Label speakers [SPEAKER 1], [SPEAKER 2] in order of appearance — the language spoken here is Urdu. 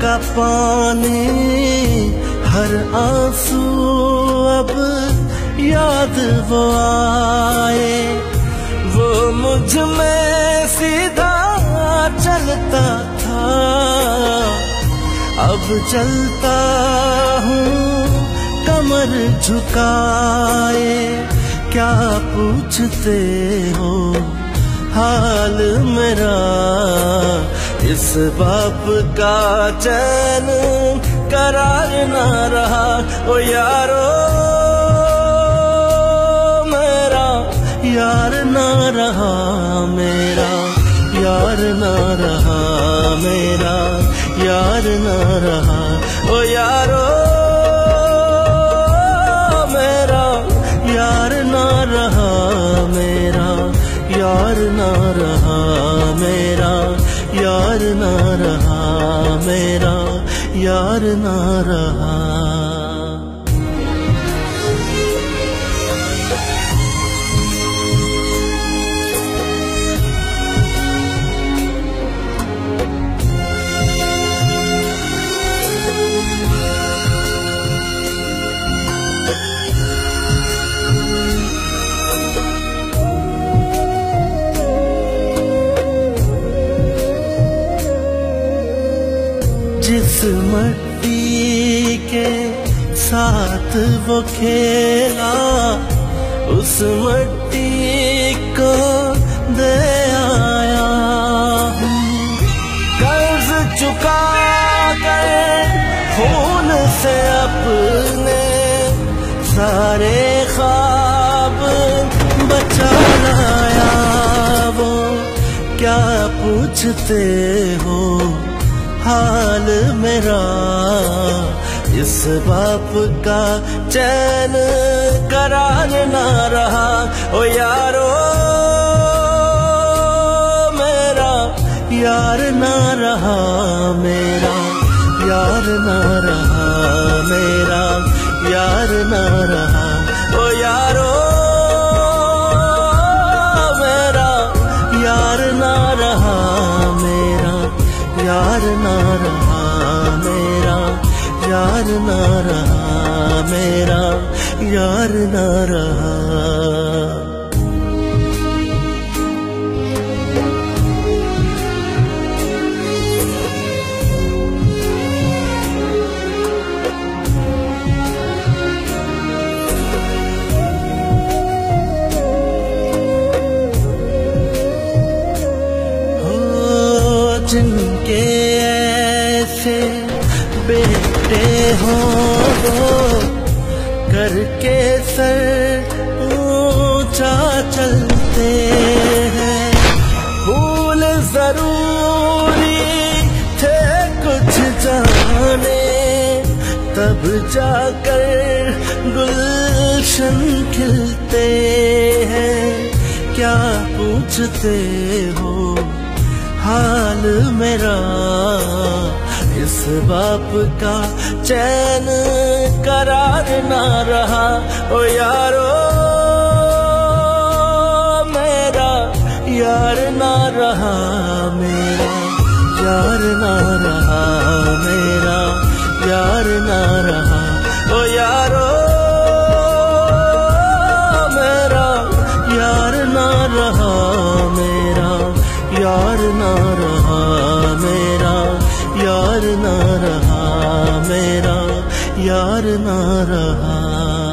[SPEAKER 1] کا پانی، ہر آنسو اب یاد وہ آئے۔ وہ مجھ میں سیدھا چلتا تھا۔ اب چلتا ہوں، کمر جھکائے۔ کیا پوچھتے ہو حال میرا اس باپ کا چین قرار نہ رہا۔ او یارو، میرا یار نہ رہا، میرا یار نہ رہا، میرا یار نہ رہا۔ او یارو، میرا یار نہ رہا، میرا یار نہ یار نہ رہا۔ جس مٹی کے ساتھ وہ کھیلا اس مٹی کو دے آیا ہوں قرض چکا کر خون سے اپنے سارے خواب بچا لایا وہ کیا پوچھتے ہو حال میرا اس باپ کا چین قرار نہ رہا او یارو میرا، یار نہ رہا میرا، یار نہ رہا میرا، یار نہ رہا یار نہ رہا میرا یار نہ رہا۔ ہاں، جن کے ایسے بیٹے ہوں وہ کر کے سر اونچا چلتے ہیں۔ پھول ضروری تھے کچھ جانے، تب جا کر گلشن کھلتے ہیں۔ کیا پوچھتے ہو حال میرا؟ اس باپ کا چین قرار نہ رہا۔ او یارو، میرا یار نہ رہا، میرا یار نہ رہا، میرا یار نہ رہا۔ او یارو، میرا یار نہ رہا، میرا یار نہ رہا یار نہ رہا میرا یار نہ رہا۔